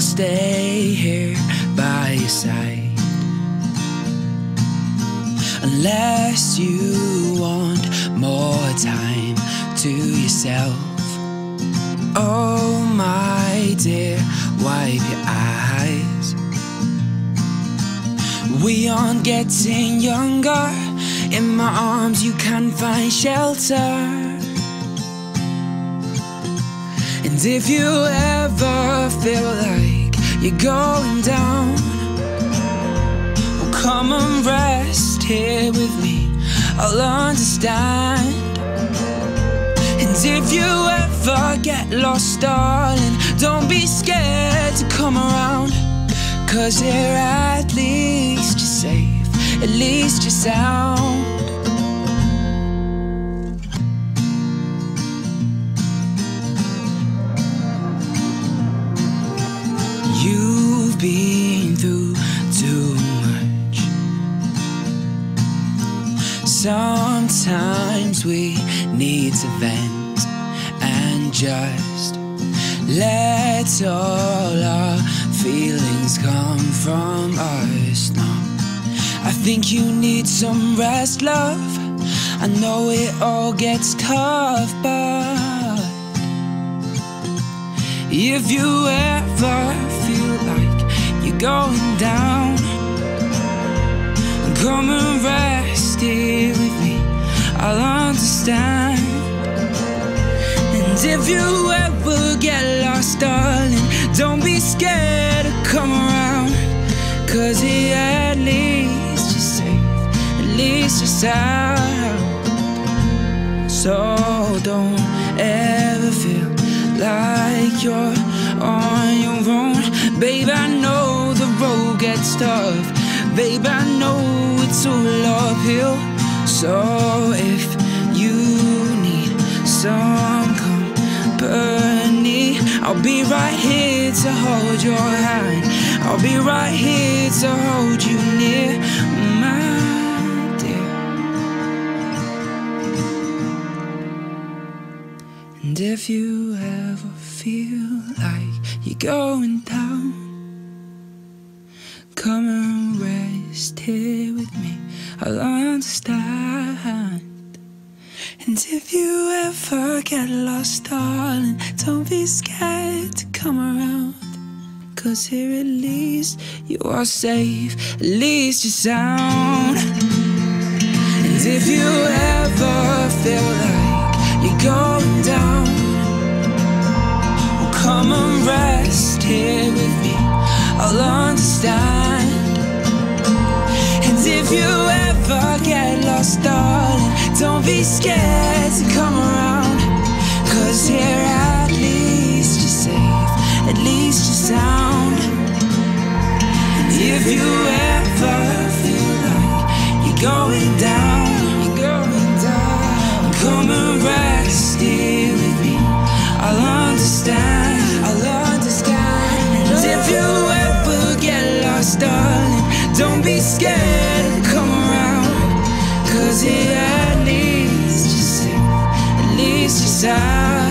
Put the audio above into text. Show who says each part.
Speaker 1: stay here by your side. Unless you want more time to yourself. Oh, my dear, wipe your eyes. We aren't getting younger. In my arms, you can find shelter. And if you ever feel you're going down, well, come and rest here with me. I'll understand. And if you ever get lost, darling, don't be scared to come around. Cause here at least you're safe, at least you're sound. Been through too much. Sometimes we need to vent and just let all our feelings come from us now. I think you need some rest, love. I know it all gets tough, but if you ever feel like you're going down, come and rest here with me. I'll understand. And if you ever get lost, darling, don't be scared to come around. Cause here at least you're safe, at least you're sound. So don't ever feel like you're on your own. Babe, I know gets tough. Babe, I know it's all uphill. So if you need some company, I'll be right here to hold your hand. I'll be right here to hold you near, my dear. And if you ever feel like you're going down, I'll understand. And if you ever get lost, darling, don't be scared to come around. Cause here at least you are safe, at least you're sound. And if you ever feel like you're going down, well, come and rest here with me. I'll understand. And if you ever get lost, darling, don't be scared to come around. Cause here at least you're safe, at least you're sound. And if you ever feel like you're going down, you're going down, come and rest Here at least you're safe, at least you're sound.